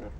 Oh.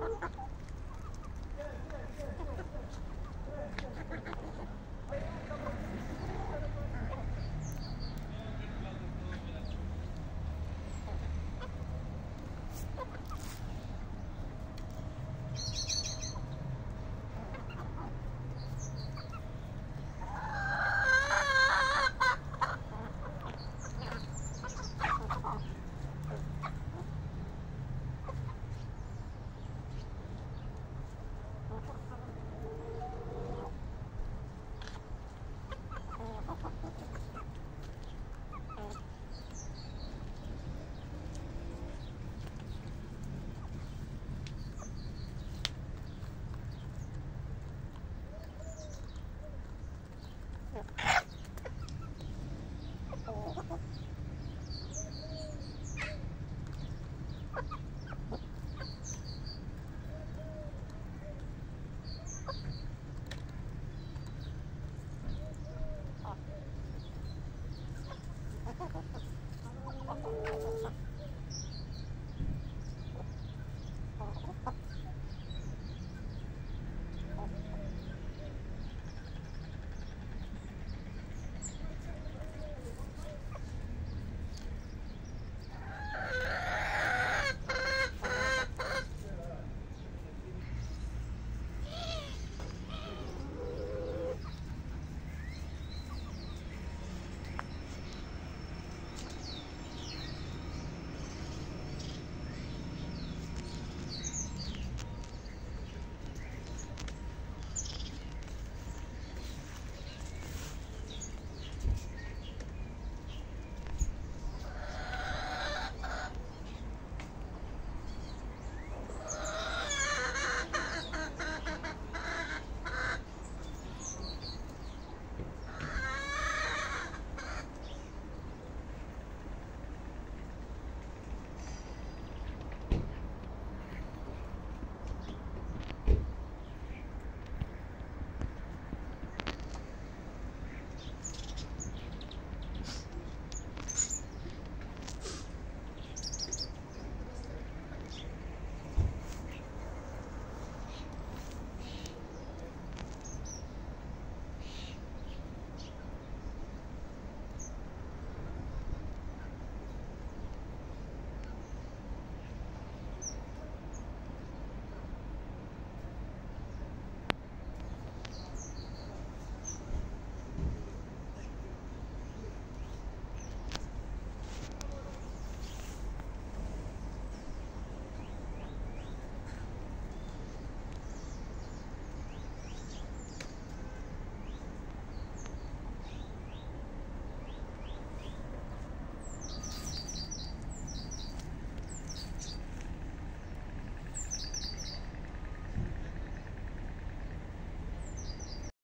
Ha ha ha.